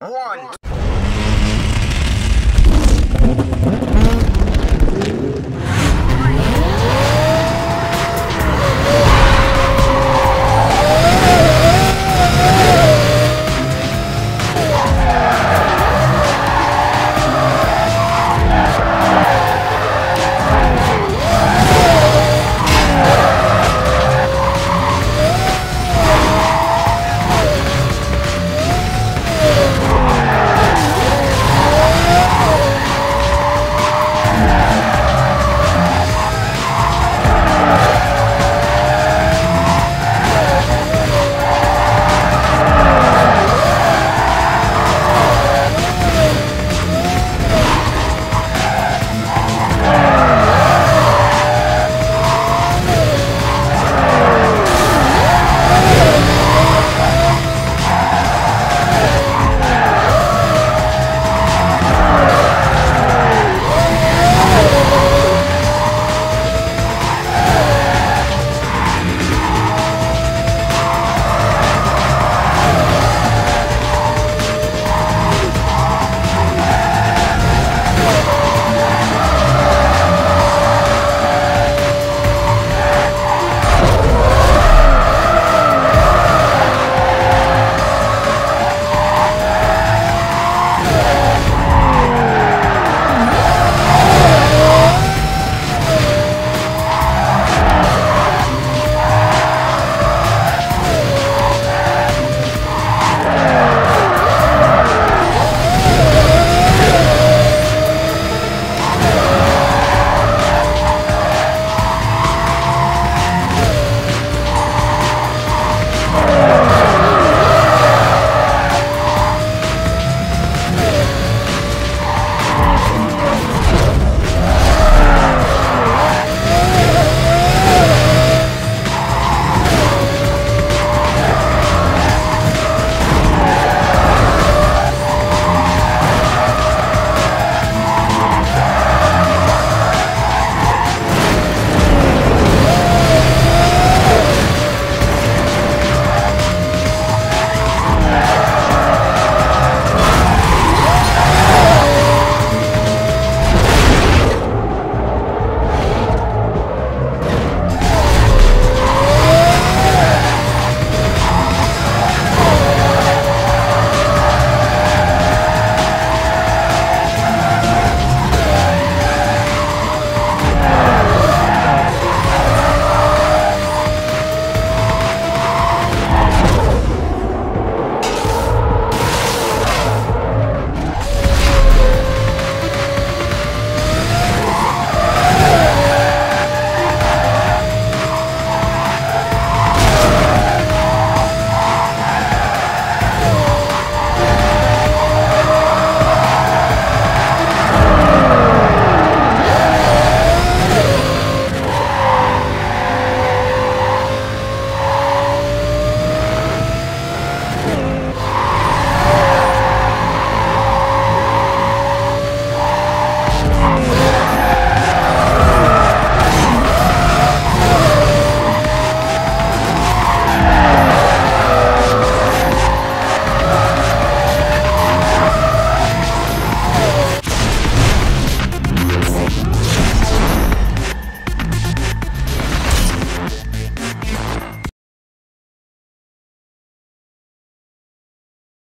One.